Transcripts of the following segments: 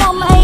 mama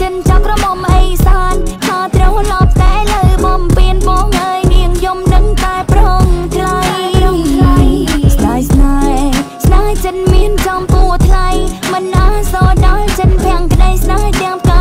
ចិនចោលក្រមុំអីសានខោត្រូវលប់តែលើបំពេញបងអើយនាងយំនឹងតែប្រងថ្លៃស្ដាយស្នាយស្នាយចិនមានចំពោះថ្លៃមិនអាសដល់ចិនភាំងក្ដីស្នាយទាំង